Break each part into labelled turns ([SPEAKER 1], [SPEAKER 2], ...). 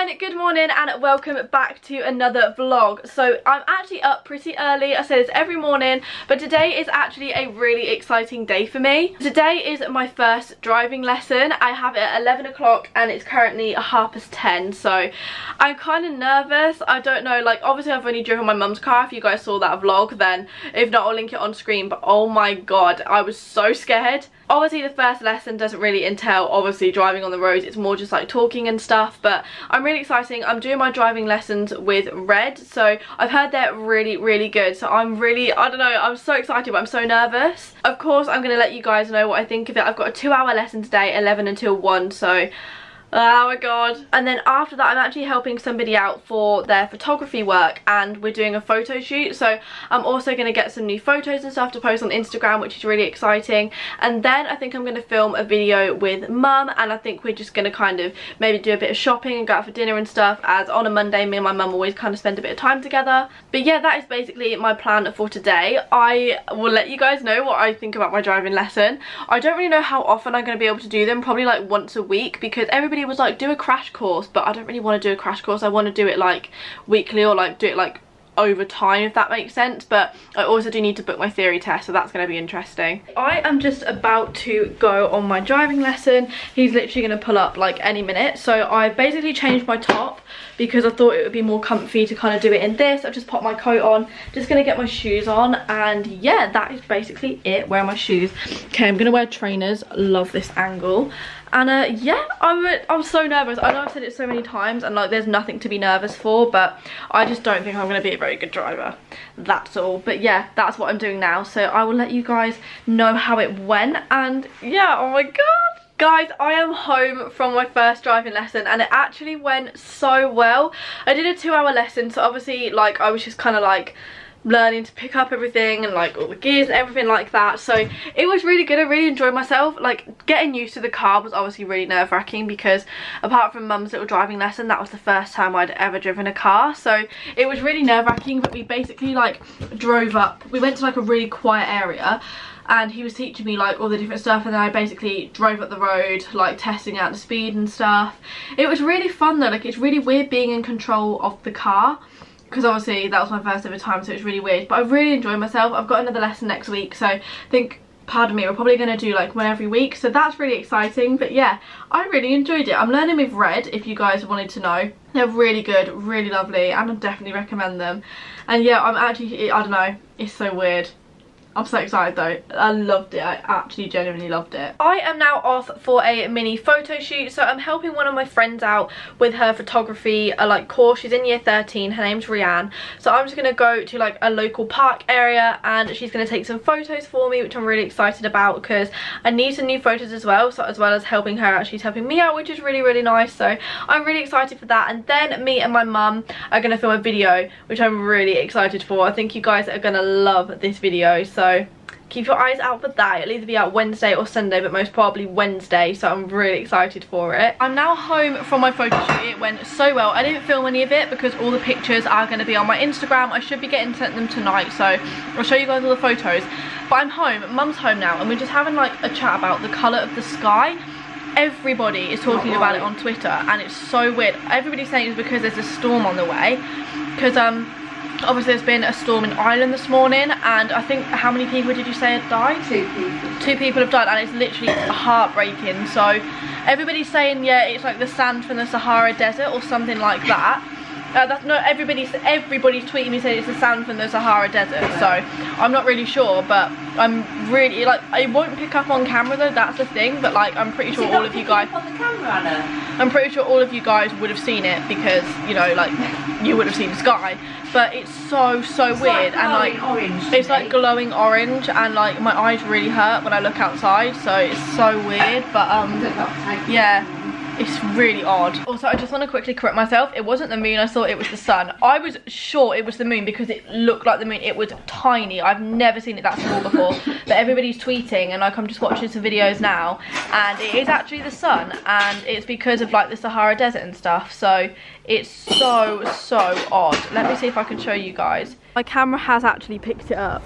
[SPEAKER 1] everyone, good morning and welcome back to another vlog. So I'm actually up pretty early, I say this every morning, but today is actually a really exciting day for me. Today is my first driving lesson. I have it at 11 o'clock and it's currently half past 10, so I'm kind of nervous. I don't know, like obviously I've only driven my mum's car, if you guys saw that vlog, then if not I'll link it on screen, but oh my god, I was so scared. Obviously the first lesson doesn't really entail obviously driving on the roads, it's more just like talking and stuff, but I'm really excited. I'm doing my driving lessons with Red, so I've heard they're really, really good. So I'm really, I don't know, I'm so excited, but I'm so nervous. Of course, I'm going to let you guys know what I think of it. I've got a two hour lesson today, 11 until 1, so Oh my god. And then after that I'm actually helping somebody out for their photography work and we're doing a photo shoot so I'm also going to get some new photos and stuff to post on Instagram which is really exciting and then I think I'm going to film a video with mum and I think we're just going to kind of maybe do a bit of shopping and go out for dinner and stuff as on a Monday me and my mum always kind of spend a bit of time together. But yeah that is basically my plan for today. I will let you guys know what I think about my driving lesson. I don't really know how often I'm going to be able to do them probably like once a week because everybody was like do a crash course but I don't really want to do a crash course. I want to do it like weekly or like do it like over time if that makes sense. But I also do need to book my theory test so that's going to be interesting. I am just about to go on my driving lesson. He's literally going to pull up like any minute. So I basically changed my top because I thought it would be more comfy to kind of do it in this. I've just popped my coat on just going to get my shoes on and yeah that is basically it wear my shoes. Okay I'm going to wear trainers. Love this angle and uh, yeah I'm, I'm so nervous. I know I've said it so many times and like there's nothing to be nervous for but I just don't think I'm going to be a very good driver. That's all. But yeah that's what I'm doing now. So I will let you guys know how it went. And yeah oh my god. Guys, I am home from my first driving lesson and it actually went so well. I did a two hour lesson so obviously like I was just kind of like learning to pick up everything and like all the gears and everything like that. So it was really good. I really enjoyed myself. Like getting used to the car was obviously really nerve-wracking because apart from mum's little driving lesson that was the first time i'd ever driven a car. So it was really nerve-wracking but we basically like drove up. We went to like a really quiet area and he was teaching me like all the different stuff and then I basically drove up the road like testing out the speed and stuff. It was really fun though. Like it's really weird being in control of the car because obviously that was my first ever time so it's really weird. But I really enjoyed myself. I've got another lesson next week so I think pardon me we're probably going to do like one every week. So that's really exciting. But yeah I really enjoyed it. I'm learning with Red if you guys wanted to know. They're really good really lovely and I definitely recommend them. And yeah I'm actually I don't know it's so weird I'm so excited though. I loved it. I actually genuinely loved it. I am now off for a mini photo shoot. So I'm helping one of my friends out with her photography uh, like course. She's in year 13. Her name's Rianne. So I'm just going to go to like a local park area and she's going to take some photos for me which I'm really excited about because I need some new photos as well. So as well as helping her out, she's helping me out which is really really nice. So I'm really excited for that. And then me and my mum are going to film a video which I'm really excited for. I think you guys are going to love this video. So so keep your eyes out for that. It'll either be out wednesday or sunday but most probably wednesday so i'm really excited for it. I'm now home from my photo shoot. It went so well. I didn't film any of it because all the pictures are going to be on my instagram. I should be getting sent them tonight so i'll show you guys all the photos. But i'm home. Mum's home now and we're just having like a chat about the color of the sky. Everybody is talking about it on twitter and it's so weird. Everybody's saying it's because there's a storm on the way because um obviously there's been a storm in Ireland this morning and I think how many people did you say had died?
[SPEAKER 2] Two people.
[SPEAKER 1] Two people have died and it's literally heartbreaking so everybody's saying yeah it's like the sand from the Sahara Desert or something like that uh, that's not everybody's everybody's tweeting me saying it's the sand from the Sahara Desert so I'm not really sure but I'm really like I won't pick up on camera though that's the thing but like I'm pretty sure all of you guys
[SPEAKER 2] camera,
[SPEAKER 1] I'm pretty sure all of you guys would have seen it because you know like you would have seen the sky but it's so so
[SPEAKER 2] it's
[SPEAKER 1] weird
[SPEAKER 2] like
[SPEAKER 1] and like
[SPEAKER 2] orange
[SPEAKER 1] it's like glowing orange and like my eyes really hurt when I look outside so it's so weird but um yeah it's really odd. Also, I just want to quickly correct myself. It wasn't the moon. I thought it was the sun. I was sure it was the moon because it looked like the moon. It was tiny. I've never seen it that small before. but everybody's tweeting and like I'm just watching some videos now. And it is actually the sun. And it's because of like the Sahara Desert and stuff. So it's so, so odd. Let me see if I can show you guys. My camera has actually picked it up.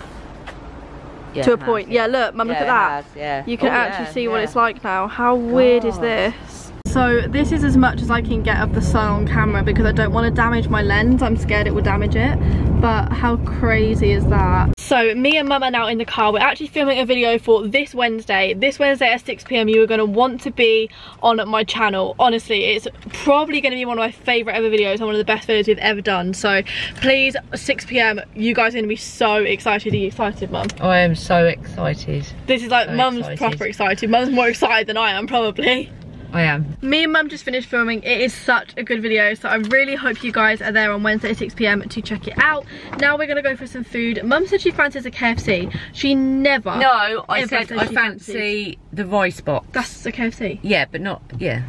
[SPEAKER 2] Yeah,
[SPEAKER 1] to a
[SPEAKER 2] it has,
[SPEAKER 1] point. Yeah, look, mum,
[SPEAKER 2] yeah,
[SPEAKER 1] look at that.
[SPEAKER 2] has, yeah.
[SPEAKER 1] You can
[SPEAKER 2] Oh,
[SPEAKER 1] actually
[SPEAKER 2] yeah,
[SPEAKER 1] see what it's like now. How weird is this? So this is as much as I can get of the sun on camera because I don't want to damage my lens. I'm scared it will damage it. But how crazy is that? So me and mum are now in the car. We're actually filming a video for this Wednesday. This Wednesday at 6pm you are going to want to be on my channel. Honestly, it's probably going to be one of my favourite ever videos and one of the best videos we've ever done. So please, 6pm, you guys are going to be so excited. Are you excited, mum?
[SPEAKER 2] I am so excited.
[SPEAKER 1] This is like
[SPEAKER 2] So
[SPEAKER 1] mum's proper excited. Mum's more excited than I am probably.
[SPEAKER 2] Oh, I am.
[SPEAKER 1] Me and mum just finished filming. It is such a good video. So I really hope you guys are there on Wednesday at 6pm to check it out. Now we're going to go for some food. Mum said she fancies a KFC. She never.
[SPEAKER 2] No, I said I
[SPEAKER 1] she
[SPEAKER 2] fancy the rice box.
[SPEAKER 1] That's a KFC.
[SPEAKER 2] Yeah, but not, yeah.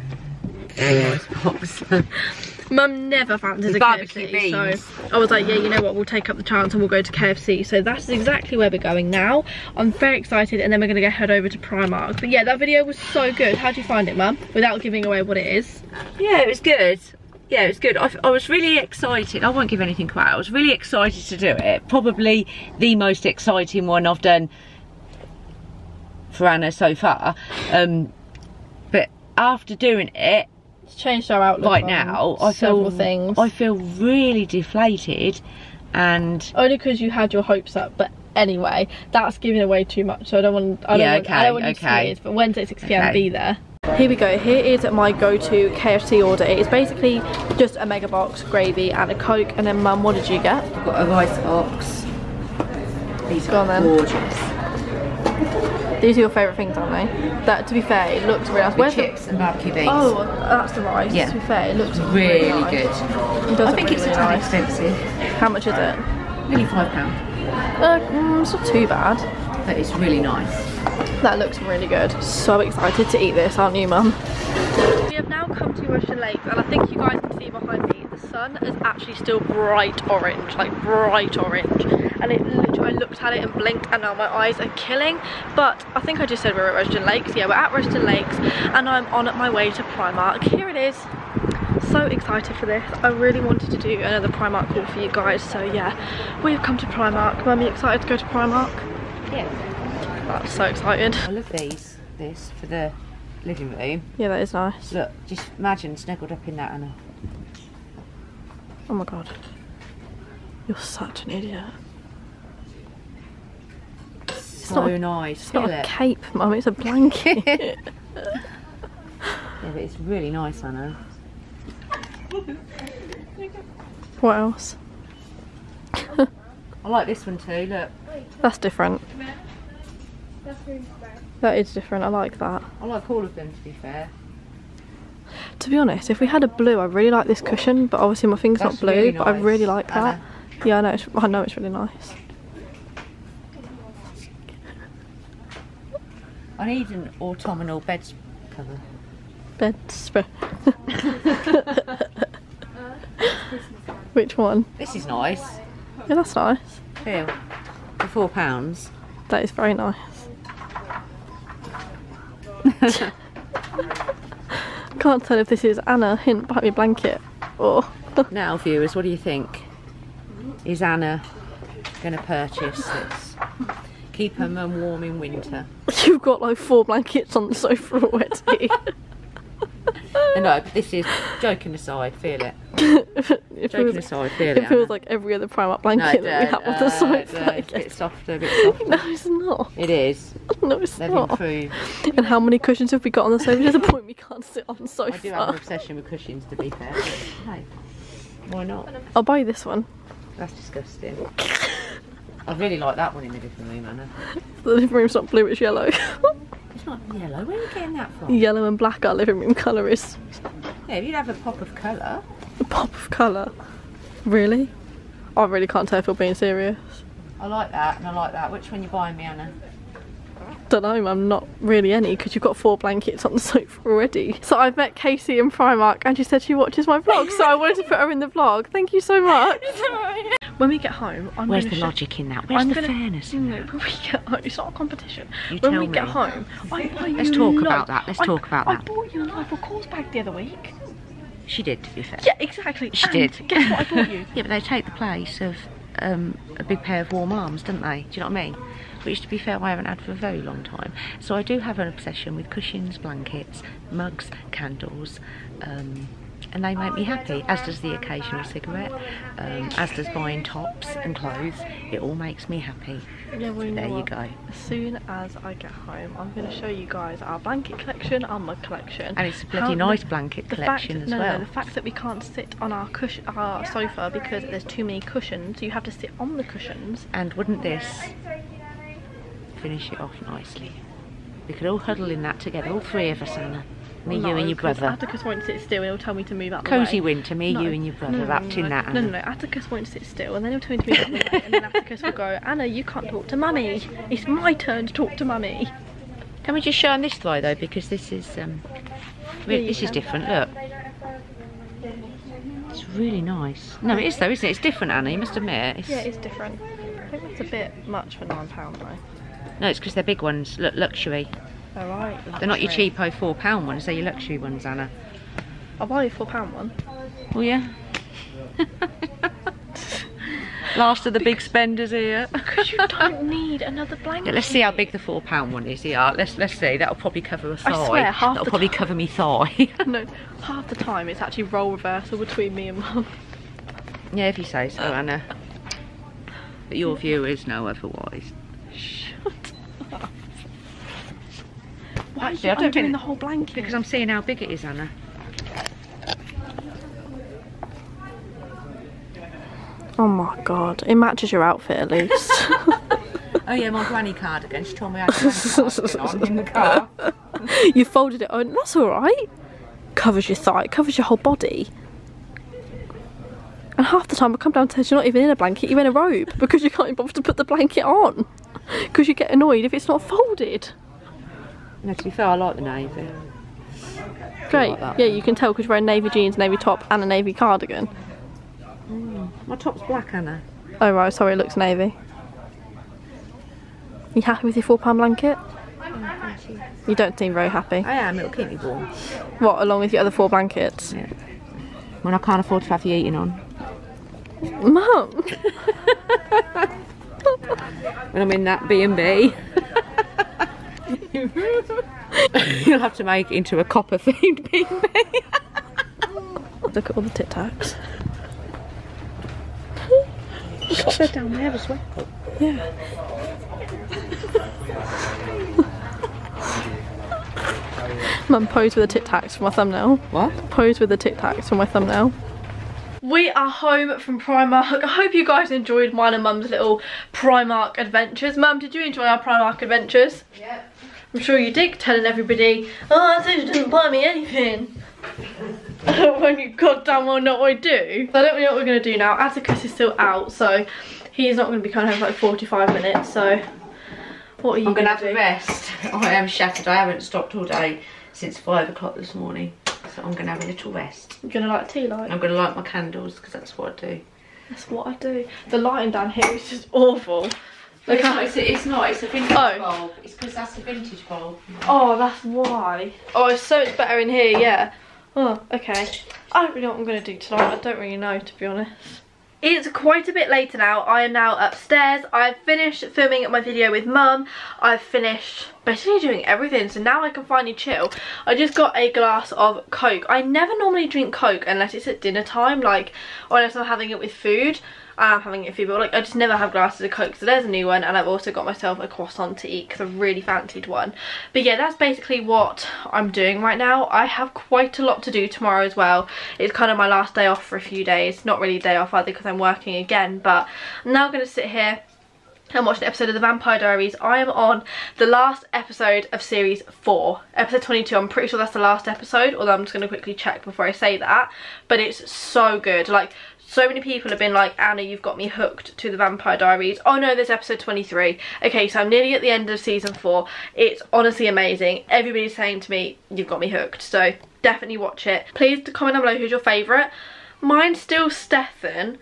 [SPEAKER 1] Mum never fancies a
[SPEAKER 2] Barbecue
[SPEAKER 1] KFC. So I was like, yeah, you know what? We'll take up the chance and we'll go to KFC. So that's exactly where we're going now. I'm very excited and then we're going to go head over to Primark. But yeah, that video was so good. How do you find it, Mum? Without giving away what it is.
[SPEAKER 2] yeah, it was good. Yeah, it was good. I, I was really excited. I won't give anything away. I was really excited to do it. Probably the most exciting one I've done for Anna so far. Um, but after doing it,
[SPEAKER 1] It's changed our outlook
[SPEAKER 2] right now, I
[SPEAKER 1] several
[SPEAKER 2] feel
[SPEAKER 1] things.
[SPEAKER 2] I feel really deflated, and
[SPEAKER 1] Only because you had your hopes up, but anyway, that's giving away too much. So I don't want. I don't
[SPEAKER 2] Yeah,
[SPEAKER 1] want. I
[SPEAKER 2] okay,
[SPEAKER 1] don't want you to
[SPEAKER 2] okay.
[SPEAKER 1] see it. But Wednesday six pm,
[SPEAKER 2] Okay.
[SPEAKER 1] be there. Here we go. Here is my go-to KFC order. It is basically just a mega box, gravy, and a coke. And then, Mum, what did you get?
[SPEAKER 2] I've got a rice box. These
[SPEAKER 1] Go on
[SPEAKER 2] are
[SPEAKER 1] then.
[SPEAKER 2] gorgeous.
[SPEAKER 1] These are your favourite things, aren't they? That, to be fair, it looks really nice.
[SPEAKER 2] With
[SPEAKER 1] the-
[SPEAKER 2] chips and barbecue beans.
[SPEAKER 1] Oh, that's the rice.
[SPEAKER 2] Yeah.
[SPEAKER 1] To be fair, it looks
[SPEAKER 2] really,
[SPEAKER 1] really, nice.
[SPEAKER 2] good.
[SPEAKER 1] It does
[SPEAKER 2] I
[SPEAKER 1] look
[SPEAKER 2] think
[SPEAKER 1] really,
[SPEAKER 2] it's a
[SPEAKER 1] really
[SPEAKER 2] tad
[SPEAKER 1] nice.
[SPEAKER 2] expensive.
[SPEAKER 1] How much is it?
[SPEAKER 2] Nearly five pound,
[SPEAKER 1] Uh, mm, it's not too bad.
[SPEAKER 2] but it's really nice.
[SPEAKER 1] That looks really good. So excited to eat this, aren't you, Mum? We have now come to Russian Lake, and I think you guys can see behind me, the sun is actually still bright orange, like bright orange. And it literally, I looked at it and blinked, and now my eyes are killing. But I think I just said we're at Rushden Lakes. Yeah, we're at Rushden Lakes, and I'm on my way to Primark. Here it is. So excited for this. I really wanted to do another Primark haul for you guys. So yeah, we've come to Primark. Mum, you excited to go to Primark?
[SPEAKER 2] Yeah.
[SPEAKER 1] I'm so excited.
[SPEAKER 2] I love these. This for the living room.
[SPEAKER 1] Yeah, that is nice.
[SPEAKER 2] Look, just imagine snuggled up in that, Anna.
[SPEAKER 1] Oh my god. You're such an idiot.
[SPEAKER 2] So
[SPEAKER 1] not-
[SPEAKER 2] nice.
[SPEAKER 1] It's not a
[SPEAKER 2] it.
[SPEAKER 1] cape, mum, it's a blanket.
[SPEAKER 2] Yeah, but it's really nice, Anna.
[SPEAKER 1] what else?
[SPEAKER 2] I like this one too. Look,
[SPEAKER 1] That's different. That is different, I like that.
[SPEAKER 2] I like all of them. To be fair.
[SPEAKER 1] To be honest, if we had a blue, I really like this cushion, but obviously my thing's
[SPEAKER 2] That's
[SPEAKER 1] not blue,
[SPEAKER 2] really
[SPEAKER 1] but I really like that.
[SPEAKER 2] Anna.
[SPEAKER 1] Yeah, I know, it's, I know it's really nice.
[SPEAKER 2] I need an autumnal bed cover.
[SPEAKER 1] Bed spread. Which one?
[SPEAKER 2] This is nice.
[SPEAKER 1] Yeah, that's nice.
[SPEAKER 2] Feel for four pounds.
[SPEAKER 1] That is very nice. Can't tell if this is Anna hint behind my blanket or
[SPEAKER 2] Now, viewers, what do you think? Is Anna going to purchase this? Keep her mum warm in winter.
[SPEAKER 1] you've got like four blankets on the sofa already.
[SPEAKER 2] No, no, this is joking aside. Feel it.
[SPEAKER 1] it
[SPEAKER 2] Joking
[SPEAKER 1] feels,
[SPEAKER 2] aside. Feel it.
[SPEAKER 1] it feels
[SPEAKER 2] Anna.
[SPEAKER 1] like every other Primark
[SPEAKER 2] no,
[SPEAKER 1] blanket that we have on the sofa.
[SPEAKER 2] no, it's a bit softer, a bit softer.
[SPEAKER 1] No, it's not.
[SPEAKER 2] It is.
[SPEAKER 1] No, it's
[SPEAKER 2] They've
[SPEAKER 1] not.
[SPEAKER 2] improved.
[SPEAKER 1] And how many cushions have we got on the sofa? To the point we can't sit on the
[SPEAKER 2] I do have an
[SPEAKER 1] sofa.
[SPEAKER 2] obsession with cushions, to be fair. Hey, why not?
[SPEAKER 1] I'll buy this one.
[SPEAKER 2] That's disgusting. I really like that one in the living room, Anna.
[SPEAKER 1] The living room's not blue, it's yellow.
[SPEAKER 2] It's not yellow. Where are you getting that from?
[SPEAKER 1] yellow and black, our living room colour is
[SPEAKER 2] Yeah, you'd have a pop of colour.
[SPEAKER 1] a pop of colour. Really? I really can't tell if you're being serious.
[SPEAKER 2] I like that, and I like that. Which one you buying me, Anna?
[SPEAKER 1] Don't know, I'm not really any because you've got four blankets on the sofa already. So I've met Casey in Primark and she said she watches my vlog, so I wanted to put her in the vlog. Thank you so much. when we get home, I'm
[SPEAKER 2] Where's
[SPEAKER 1] gonna
[SPEAKER 2] the logic in that? Where's
[SPEAKER 1] I'm
[SPEAKER 2] the
[SPEAKER 1] gonna-
[SPEAKER 2] fairness? in
[SPEAKER 1] No,
[SPEAKER 2] that?
[SPEAKER 1] when we get home, it's not a competition.
[SPEAKER 2] You
[SPEAKER 1] when
[SPEAKER 2] tell
[SPEAKER 1] we get home, I, I
[SPEAKER 2] Let's talk
[SPEAKER 1] love-
[SPEAKER 2] about that, let's
[SPEAKER 1] I-
[SPEAKER 2] talk about that.
[SPEAKER 1] I bought you a Michael Kors bag the other week.
[SPEAKER 2] She did, to be fair.
[SPEAKER 1] Yeah, exactly.
[SPEAKER 2] She
[SPEAKER 1] and
[SPEAKER 2] did.
[SPEAKER 1] Guess what I bought you?
[SPEAKER 2] Yeah, but they take the place of um, a big pair of warm arms, don't they? Do you know what I mean? which to be fair I haven't had for a very long time. So I do have an obsession with cushions, blankets, mugs, candles, um, and they make me happy, as does the occasional cigarette, um, as does buying tops and clothes. It all makes me happy.
[SPEAKER 1] Yeah, well, you
[SPEAKER 2] there you go.
[SPEAKER 1] As soon as I get home, I'm going to show you guys our blanket collection, our mug collection.
[SPEAKER 2] And it's a bloody
[SPEAKER 1] How-
[SPEAKER 2] nice blanket
[SPEAKER 1] the
[SPEAKER 2] collection
[SPEAKER 1] fact,
[SPEAKER 2] as
[SPEAKER 1] no,
[SPEAKER 2] well.
[SPEAKER 1] No, the fact that we can't sit on our cushion, our sofa because there's too many cushions, you have to sit on the cushions.
[SPEAKER 2] And wouldn't this finish it off nicely? We could all huddle in that together, all three of us, Anna. Me,
[SPEAKER 1] No,
[SPEAKER 2] you and your brother.
[SPEAKER 1] Atticus won't sit still and he'll tell me to move out.
[SPEAKER 2] Cosy winter, me,
[SPEAKER 1] No,
[SPEAKER 2] you and your brother,
[SPEAKER 1] no, no,
[SPEAKER 2] wrapped in that,
[SPEAKER 1] No, no, no, Atticus won't sit still and then he'll tell me to move out the way and then Atticus will go, Anna, you can't talk to mummy. It's my turn to talk to mummy.
[SPEAKER 2] Can we just show them this thigh though, because this is um, re-
[SPEAKER 1] Yeah, you
[SPEAKER 2] this is different. Look, it's really nice. No, it is though, isn't it? It's different, Anna. You must admit. It's,
[SPEAKER 1] Yeah, it's different. I think that's a bit much for £9 though.
[SPEAKER 2] No, it's because they're big ones. Look, luxury.
[SPEAKER 1] Alright.
[SPEAKER 2] They're not your cheapo four pound ones. They're your luxury ones, Anna.
[SPEAKER 1] I'll buy you a £4 one.
[SPEAKER 2] Oh yeah. Last of the big spenders here.
[SPEAKER 1] Because you don't need another blanket.
[SPEAKER 2] Yeah, let's see how big the four pound one is. Yeah, let's let's see. That'll probably cover a thigh.
[SPEAKER 1] I swear, half
[SPEAKER 2] That'll probably
[SPEAKER 1] time-
[SPEAKER 2] cover me thigh.
[SPEAKER 1] No, half the time it's actually role reversal between me and mum.
[SPEAKER 2] yeah, if you say so, Anna. But your viewers know otherwise.
[SPEAKER 1] Shut up. Why
[SPEAKER 2] Actually, I
[SPEAKER 1] are you
[SPEAKER 2] don't
[SPEAKER 1] undoing the whole blanket?
[SPEAKER 2] Because I'm seeing how big it is, Anna.
[SPEAKER 1] Oh my god, it matches your outfit at least.
[SPEAKER 2] Oh yeah, my granny cardigan. She told me I had a on in the car.
[SPEAKER 1] you folded it on. That's alright. Covers your thigh, covers your whole body. And half the time I come downstairs, you're not even in a blanket, you're in a robe because you can't even bother to put the blanket on. Because you get annoyed if it's not folded.
[SPEAKER 2] No, to be fair, I like the navy.
[SPEAKER 1] Great.
[SPEAKER 2] like
[SPEAKER 1] yeah, you can tell because you're wearing navy jeans, navy top, and a navy cardigan. Mm.
[SPEAKER 2] My top's black, Anna.
[SPEAKER 1] Oh right, sorry, it looks navy. You happy with your four pound blanket? Mm, you don't seem very happy.
[SPEAKER 2] I am. It'll keep me warm.
[SPEAKER 1] What, along with your other four blankets?
[SPEAKER 2] Yeah. When I can't afford to have the eating on.
[SPEAKER 1] Mum!
[SPEAKER 2] When I'm in that B and B and You'll have to make it into a copper themed B.
[SPEAKER 1] Look at all the Tic Tacs.
[SPEAKER 2] They're down there as well.
[SPEAKER 1] Yeah. Mum, pose with the Tic Tacs for my thumbnail.
[SPEAKER 2] What?
[SPEAKER 1] Pose with the Tic Tacs for my thumbnail. We are home from Primark. I hope you guys enjoyed mine and Mum's little Primark adventures. Mum, did you enjoy our Primark adventures?
[SPEAKER 2] Yep.
[SPEAKER 1] I'm sure you did, telling everybody, oh, you didn't buy me anything. when you goddamn well know what I do. So I don't know what we're going to do now. Atticus is still out, so he's not going to be coming home for like 45 minutes, so what are you
[SPEAKER 2] I'm
[SPEAKER 1] going
[SPEAKER 2] gonna have
[SPEAKER 1] do?
[SPEAKER 2] a rest. I am shattered. I haven't stopped all day since five o'clock this morning. So I'm gonna have a little rest.
[SPEAKER 1] You're going to light tea light?
[SPEAKER 2] I'm gonna light my candles because that's what I do.
[SPEAKER 1] That's what I do. The lighting down here is just awful. Look
[SPEAKER 2] it's, not, it's, a, it's not. It's a vintage
[SPEAKER 1] Oh.
[SPEAKER 2] bulb. It's because that's a vintage bulb.
[SPEAKER 1] Oh, that's why. Oh, it's so much better in here, yeah. Oh, okay. I don't really know what I'm going to do tonight. I don't really know, to be honest. It's quite a bit later now. I am now upstairs. I've finished filming my video with mum. I've finished basically doing everything. So now I can finally chill. I just got a glass of Coke. I never normally drink Coke unless it's at dinner time. Like, or unless I'm having it with food. I'm having it but like I just never have glasses of Coke. So there's a new one. And I've also got myself a croissant to eat because I've really fancied one. But yeah, that's basically what I'm doing right now. I have quite a lot to do tomorrow as well. It's kind of my last day off for a few days. Not really day off either because I'm working again. But I'm now going to sit here and watch an episode of The Vampire Diaries. I am on the last episode of series 4. Episode 22, I'm pretty sure that's the last episode, although I'm just going to quickly check before I say that. But it's so good. Like, so many people have been like, Anna, you've got me hooked to The Vampire Diaries. Oh no, there's episode 23. Okay, so I'm nearly at the end of season 4. It's honestly amazing. Everybody's saying to me, you've got me hooked. So definitely watch it. Please comment down below who's your favourite. Mine's still Stefan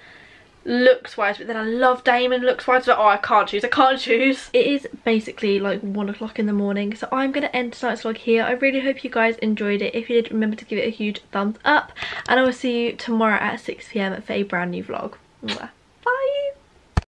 [SPEAKER 1] looks wise but then I love Damon looks wise but oh I can't choose I can't choose. It is basically like one o'clock in the morning so I'm gonna end tonight's vlog here. I really hope you guys enjoyed it. If you did remember to give it a huge thumbs up and I will see you tomorrow at 6pm for a brand new vlog. Mwah.